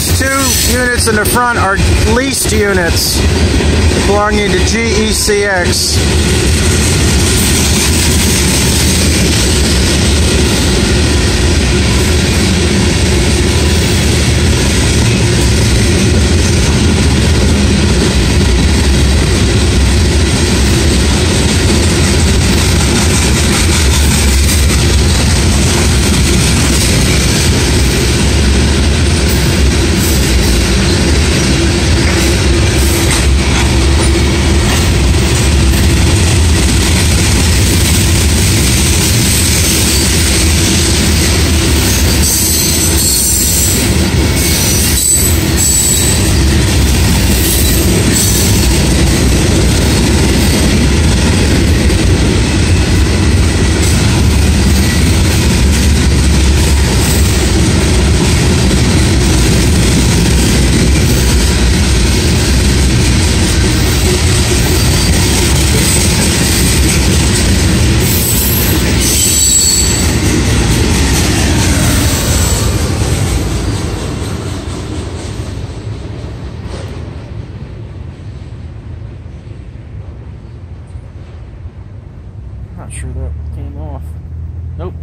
those two units in the front are leased units belonging to GECX. not sure that came off. Nope.